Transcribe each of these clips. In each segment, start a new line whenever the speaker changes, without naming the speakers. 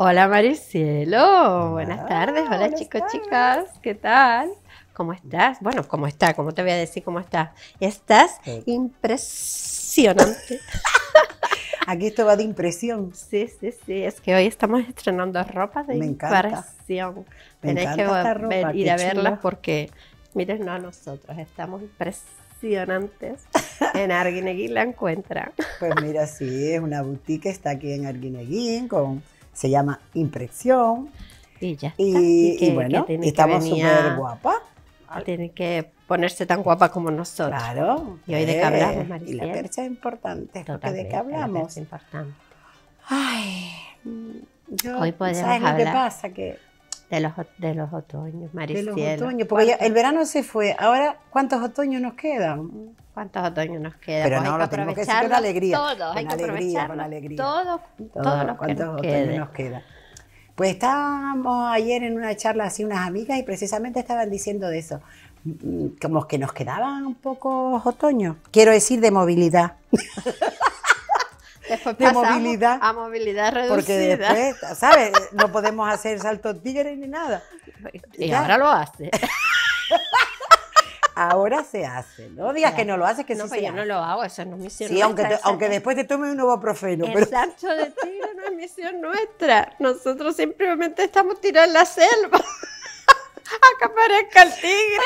Hola Maricielo, buenas tardes. Hola
buenas
chicos,
tardes.
chicas, ¿qué tal? ¿Cómo estás? Bueno, ¿cómo está? ¿Cómo te voy a decir cómo estás? Estás
Sí.
impresionante.
Aquí esto va de impresión.
Sí, sí, sí, es que hoy estamos estrenando ropa de
Me encanta.
impresión.
Me
Tenéis que
esta
ver-
ropa,
ir a verlas porque, miren, no a nosotros, estamos impresionantes. En Arguineguín la encuentran.
Pues mira, sí, es una boutique, está aquí en Arguineguín, con, se llama Impresión.
Y ya está.
Y,
que-
y bueno,
que que
estamos súper
a-
guapas.
Tiene que ponerse tan guapa como nosotros.
Claro.
¿Y hoy de qué
eh,
hablamos,
Y la percha es importante, porque de qué hablamos.
Es importante.
Ay, mm, yo,
Hoy podemos
¿sabes lo que
hablar
pasa? Que
De los, de los otoños,
de
Maricielo.
los otoños, porque ya el verano se fue, ahora ¿cuántos otoños nos quedan?
¿Cuántos otoños nos queda?
Pero
Pues
no,
hay
lo
que
tenemos que decir con alegría,
Todos, hay
con
que
alegría, con alegría.
Todos,
Todo-
todos los que
¿Cuántos
nos
otoños
queden.
nos queda? Pues estábamos ayer en una charla así unas amigas y precisamente estaban diciendo de eso, Mm, como que nos quedaban pocos otoños. Quiero decir de movilidad,
Después
de movilidad,
a movilidad reducida.
porque después, ¿sabes? No podemos hacer saltos tigres ni nada.
Y
ya.
ahora lo hace.
Ahora se hace, no digas que no lo haces, que
no,
sí
pues
se
yo no lo hago, eso no es misión
Sí, aunque,
nuestra,
te- aunque
es-
después te tomes un nuevo profeno,
El
pero
salto de tigre no es misión nuestra. Nosotros simplemente estamos tirados en la selva. a que aparezca el tigre.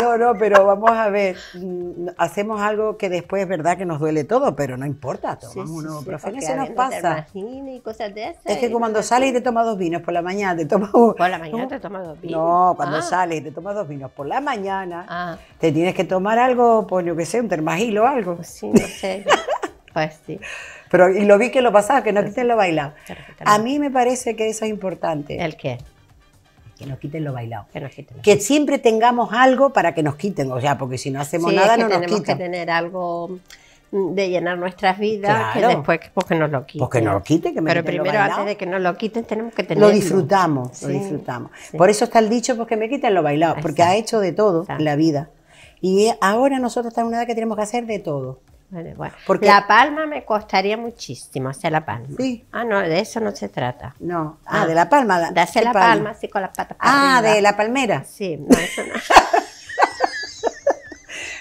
No, no, pero vamos a ver, mm, hacemos algo que después es verdad que nos duele todo, pero no importa, tomamos un nuevo profeno y se nos pasa.
Y cosas de esas,
Es que cuando sales y te tomas dos vinos por la mañana, te tomas un-
Por la mañana te tomas dos vinos.
No, cuando
Ah,
sales y te tomas dos vinos por la mañana,
Ah,
te tienes que tomar algo, pues yo qué sé, un termagil o algo.
pues sí, no sé. Pues sí.
Pero, y lo vi que lo pasaba, que no quiten lo bailado. A mí me parece que eso es importante,
¿El qué?
Que nos quiten lo bailado.
Que nos quiten.
Que siempre tengamos algo para que nos quiten, o sea, porque si no hacemos
Sí,
nada
es que
no nos
tenemos
quitan.
que tener algo de llenar nuestras vidas que
Claro.
después pues, que nos lo quiten.
Pues que nos lo quiten, que me
Pero primero, antes de que nos lo quiten, tenemos que tener
Lo disfrutamos, lo disfrutamos.
sí.
Por eso está el dicho, porque me quiten lo bailado, porque ha hecho de todo
Exacto.
en la vida. Y ahora nosotros estamos en una edad que tenemos que hacer de todo.
Bueno.
Porque-
La palma me costaría muchísimo hacer la palma.
Sí.
Ah, no, de eso no se trata.
No, ah,
Ah.
de la palma. la-
De hacer
¿qué
la palma así con las patas para
Ah,
arriba.
de la palmera.
Sí, no, eso no.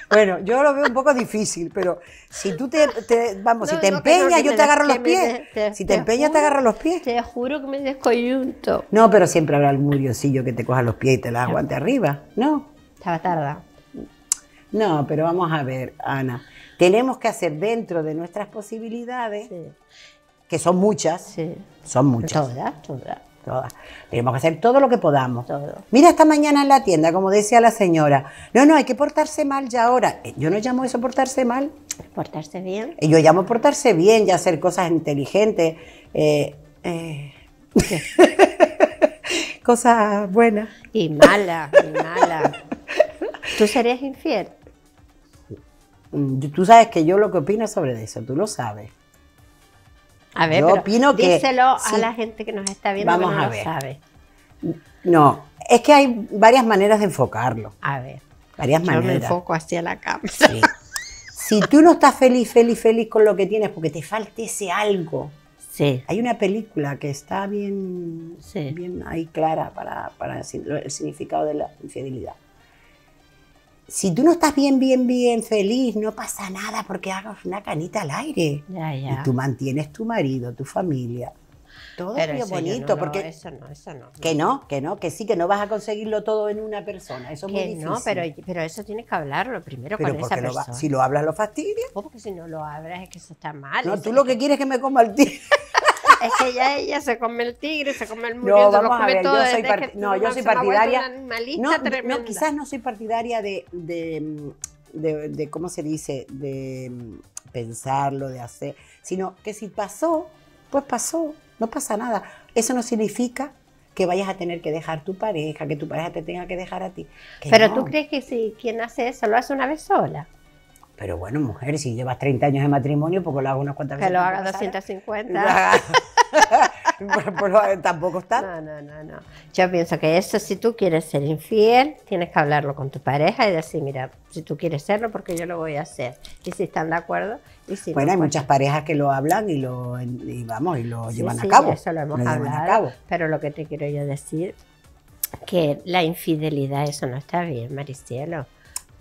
Bueno, yo lo veo un poco difícil, pero si tú te, te- vamos, si te
no, que no,
empeñas, yo te agarro los pies.
te-
Si te
te
empeñas, te agarro los pies.
Te juro que me descoyunto.
No, pero siempre habrá algún murioncillo que te coja los pies y te la aguante arriba. No,
Estaba tarda.
no, pero vamos a ver, Ana. Tenemos que hacer dentro de nuestras posibilidades,
Sí,
que son muchas,
sí.
son muchas.
Todas, todas,
Todas. Tenemos que hacer todo lo que podamos.
todo.
Mira, esta mañana en la tienda, como decía la señora, no, no, hay que portarse mal ya ahora. Eh, Yo no llamo eso portarse mal,
Portarse bien.
Eh, yo llamo portarse bien, ya hacer cosas inteligentes, eh, eh, cosas buenas.
Y mala, y mala. ¿Tú serías infiel?
Mm, Tú sabes que yo lo que opino sobre eso, tú lo sabes.
A ver,
Yo
pero
opino que
díselo
sí.
a la gente que nos está viendo
Vamos
que no
a
lo
ver.
sabe.
No, es que hay varias maneras de enfocarlo,
A ver,
varias
yo me
maneras.
enfoco hacia la cama.
Sí. Si tú no estás feliz, feliz, feliz con lo que tienes porque te falta ese algo,
Sí,
Hay una película que está bien,
Sí.
bien ahí clara para, para el significado de la infidelidad. Si tú no estás bien, bien, bien feliz, no pasa nada porque hagas una canita al aire.
ya, ya.
Y tú mantienes tu marido, tu familia. Todo
Pero yo
bonito,
no
porque
eso no, eso no.
que no, que no, que sí, que no vas a conseguirlo todo en una persona. Eso es muy
Que
difícil.
no, pero, pero eso tienes que hablarlo primero
Pero
con esa
porque lo va-
persona.
si lo hablas lo fastidia.
Oh, porque si no lo hablas es que eso está mal.
No, tú
es
lo que quieres es que me coma el tigre.
Es que ya ella se come el tigre, se come el
No,
lo
vamos a ver,
todo.
yo soy, part-
que
no, yo soy partidaria. No, quizás no soy partidaria de, de, de- de, ¿cómo se dice? De pensarlo, de hacer, sino que si pasó, pues pasó, no pasa nada. Eso no significa que vayas a tener que dejar tu pareja, que tu pareja te tenga que dejar a ti. Que
Pero
no.
tú crees que si quien hace eso lo hace una vez sola,
Pero bueno, mujer, si llevas 30 años de matrimonio, pues lo hago unas cuantas
que
veces.
lo
por
haga
casada.
250.
Tampoco está.
No, no, no, no. Yo pienso que eso, si tú quieres ser infiel, tienes que hablarlo con tu pareja y decir, mira, si tú quieres serlo, porque yo lo voy a hacer. Y si están de acuerdo, y si
Bueno,
no,
hay
pues-
muchas parejas que lo hablan y lo y vamos y lo
Sí,
llevan
sí,
a cabo.
Eso lo hemos
Lo llevan a
hablado.
cabo.
Pero lo que te quiero yo decir, que la infidelidad, eso no está bien, Maricielo.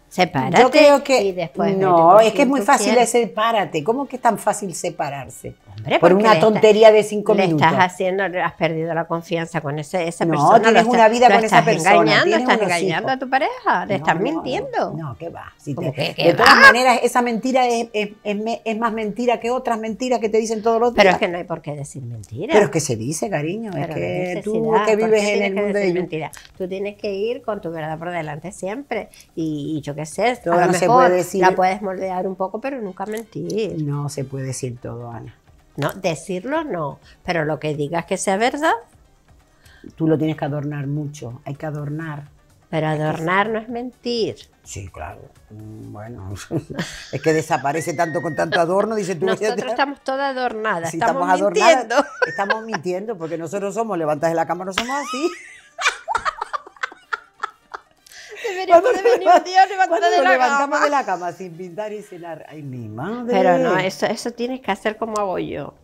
Sepárate
Yo creo que
y después
no, es que es muy fácil
quieras.
sepárate. ¿Cómo que es tan fácil separarse?
Hombre,
Por una
está-
tontería de cinco
le
minutos.
estás haciendo, has perdido la confianza con ese, esa
No,
persona.
tienes
lo
una vida con esa
estás
persona,
engañando,
tienes
estás engañando
hijos.
a tu pareja, le
No,
estás
no,
mintiendo.
No, ¿qué va? Si
¿Cómo
te-
que qué
de todas
va?
maneras, esa mentira es, es- es es más mentira que otras mentiras que te dicen todos los días.
Pero es que no hay por qué decir mentiras.
Pero es que se dice, cariño. Es
Pero no hay
que tú que
¿por
vives en
tienes
el mundo de
mentira? Tú tienes que ir con tu verdad por delante siempre. Y, y yo qué sé,
Todo
a lo
no se
mejor
puede decir.
la puedes moldear un poco, pero nunca mentir.
No se puede decir todo, Ana.
No, decirlo no, pero lo que digas que sea verdad,
Tú lo tienes que adornar mucho. Hay que adornar.
pero adornar no es mentir.
Sí, claro. Mm, Bueno, es que desaparece tanto con tanto adorno, dice tú.
Nosotros estamos todas adornadas, estamos,
adornadas,
mintiendo.
Estamos mintiendo porque nosotros somos levantas de la cama, no somos así.
Deberíamos de venir un día
Cuando
levantada de la
levantamos
cama.
de la cama sin pintar y cenar. Ay, mi madre.
Pero no, eso, eso tienes que hacer como hago yo.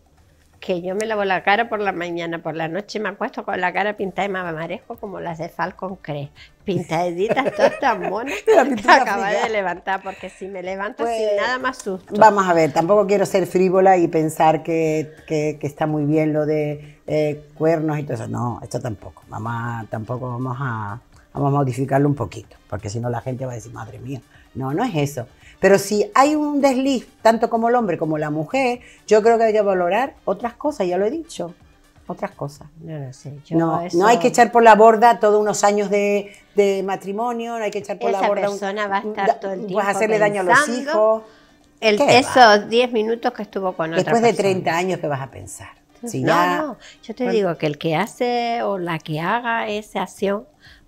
Que yo me lavo la cara por la mañana, por la noche me acuesto con la cara pintada y me amarezco como las de Falcon Crest. Pintaditas, todas tan monas que acaba de levantar, porque si me levanto
Pues,
sin nada más susto.
Vamos a ver, tampoco quiero ser frívola y pensar que, que- que está muy bien lo de eh, cuernos y todo eso. No, esto tampoco. Mamá, tampoco vamos a, vamos a modificarlo un poquito, porque si no la gente va a decir, madre mía. No, no es eso. Pero si hay un desliz, tanto como el hombre como la mujer, yo creo que hay que valorar otras cosas, ya lo he dicho. Otras cosas.
No, no sé. Yo
No,
eso-
no hay que echar por la borda todos unos años de, de matrimonio, no hay que echar por la
Esa
borda. un-
persona va a estar
da-
todo el
Pues
tiempo
hacerle daño a los hijos.
Esos 10 minutos que estuvo con otra
Después de
persona.
30 años, ¿qué vas a pensar? Si
no,
ya-
no, yo te
Bueno.
digo que el que hace o la que haga esa acción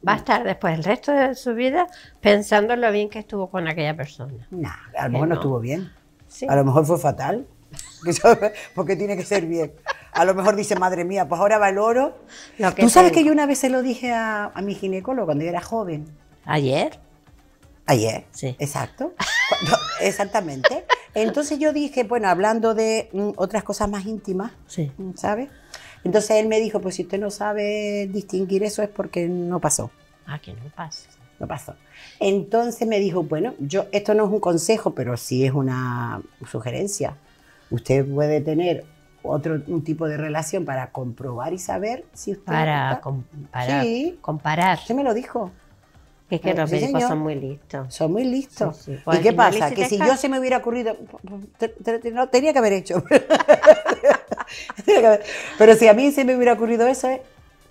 va a estar después el resto de su vida pensando en lo bien que estuvo con aquella persona.
Nah, a lo mejor no
no.
estuvo bien.
Sí.
A lo mejor fue fatal. Porque tiene que ser bien. A lo mejor dice, madre mía, pues ahora valoro.
Lo que
Tú sabes
tengo.
que yo una vez se lo dije a, a mi ginecólogo cuando yo era joven.
Ayer,
Ayer.
Sí.
Exacto. Cuando- exactamente. Entonces yo dije, bueno, hablando de mm, otras cosas más íntimas,
sí.
mm, ¿sabe? Entonces él me dijo, pues si usted no sabe distinguir eso es porque no pasó.
Ah, que no pasa.
No pasó. Entonces me dijo, bueno, yo esto no es un consejo, pero sí es una sugerencia. Usted puede tener otro un tipo de relación para comprobar y saber si usted
Para comparar.
Sí.
comparar.
Usted me lo dijo.
Que es que
Sí,
los médicos
señor.
son muy listos.
Son muy listos.
Sí. Pues
¿Y
al
qué pasa?
¿y si
Que si yo se me hubiera ocurrido, te- te- te- no, tenía que haber hecho. Pero si a mí se me hubiera ocurrido eso, ¿eh?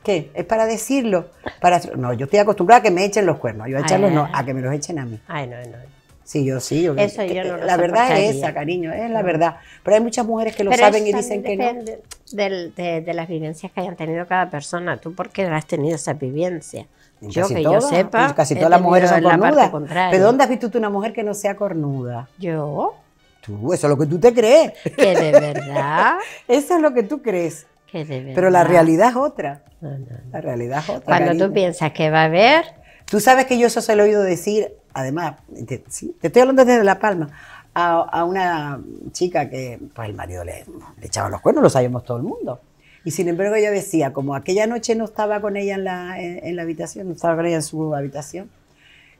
¿qué? Es para decirlo. Para... No, yo estoy acostumbrada a que me echen los cuernos. Yo a
Ay,
echarlos no,
ay,
a que me los echen a mí.
Ay, no, no.
Sí, yo sí. yo-
Eso
que-
yo no lo
la verdad es esa, cariño, es la verdad. Pero hay muchas mujeres que lo
Pero
saben y dicen que no.
depende del- de, de las vivencias que hayan tenido cada persona. ¿Tú por qué has tenido esa vivencia? Yo
Casi
que
todas,
yo sepa,
Casi todas las mujeres son
la
cornudas.
contraria.
¿Pero dónde has visto tú una mujer que no sea cornuda?
Yo,
Tú, eso es lo que tú te crees.
que de verdad,
Eso es lo que tú crees.
que de verdad.
Pero la realidad es otra.
No, no, no.
La realidad es otra.
Cuando
cariño.
tú piensas que va a haber,
Tú sabes que yo eso se lo he oído decir, además, te, sí, te estoy hablando desde La Palma, a, a una chica que pues el marido le, le echaba los cuernos, lo sabíamos todo el mundo. Y sin embargo ella decía, como aquella noche no estaba con ella en la, en, en la habitación, no estaba con ella en su habitación,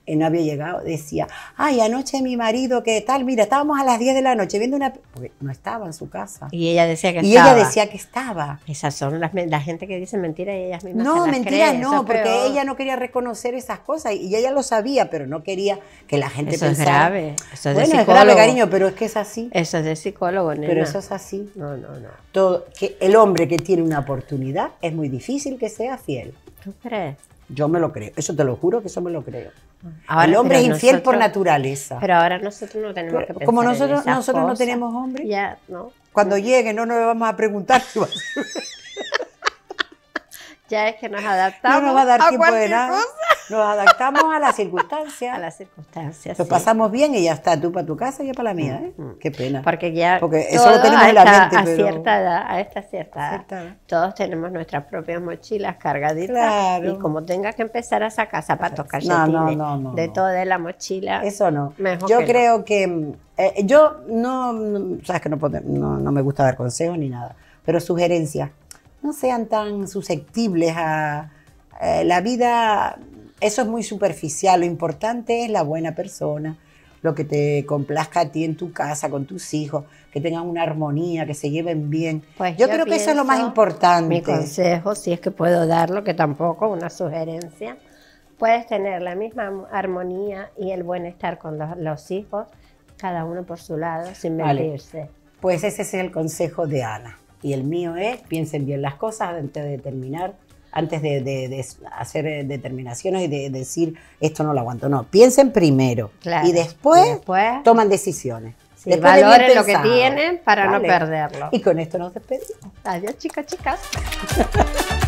y no había llegado, decía, ay, anoche mi marido, ¿qué tal? Mira, estábamos a las 10 de la noche viendo una... Porque no estaba en su casa.
y ella decía que
Y
estaba.
ella decía que estaba.
Esas son las, la gente que dice mentiras y ellas mismas
No,
se las
mentira,
creen, eso
no,
es
porque
peor.
ella no quería reconocer esas cosas y ella lo sabía, pero no quería que la gente
Eso es
pensara.
grave, eso es de
bueno, es
psicólogo.
grave, cariño, pero es que es así.
Eso es de psicólogo, nena.
Pero eso es así.
No, no, no.
Todo, que el hombre que tiene una oportunidad es muy difícil que sea fiel.
¿Tú crees?
Yo me lo creo, eso te lo juro que eso me lo creo.
Ahora,
el hombre es infiel por naturaleza.
Pero ahora nosotros no tenemos
Pero
que pensar
como
en
nosotros- nosotros no tenemos hombre.
Ya, ¿no?
Cuando llegue no nos vamos a preguntar. si va a ser-
Ya es que nos adaptamos
no nos va a dar
a
tiempo de nada.
cosa.
Nos adaptamos a las circunstancias.
a las circunstancias.
Lo
sí.
pasamos bien y ya está, tú para tu casa y yo para la mía, ¿eh?
Mm.
Qué pena.
Porque ya
Porque eso lo tenemos en la mente,
a
pero-
cierta edad, a esta cierta edad,
Cierta edad.
todos tenemos nuestras propias mochilas cargaditas
Claro.
y como tengas que empezar a sacar zapatos, calcetines,
no, no, no,
de de la mochila,
Eso no.
Mejor
yo
que
creo que eh, yo no, sabes que no, no me gusta dar consejos ni nada, pero sugerencias. No sean tan susceptibles a eh, la vida. Eso es muy superficial. Lo importante es la buena persona, lo que te complazca a ti en tu casa, con tus hijos, que tengan una armonía, que se lleven bien.
Pues
yo,
yo
creo que eso es lo más importante.
mi consejo, si es que puedo darlo, que tampoco una sugerencia, puedes tener la misma armonía y el bienestar con los, los hijos, cada uno por su lado, sin
Vale.
mentirse.
Pues ese es el consejo de Ana. Y el mío es, piensen bien las cosas antes de terminar, antes de, de- de hacer eh, determinaciones y de decir, esto no lo aguanto. No, piensen primero.
Claro.
Y después,
Y después-
toman decisiones.
Sí,
Después de
lo que tienen para
Vale.
no perderlo.
Y con esto nos despedimos.
Adiós, chicos, chicas.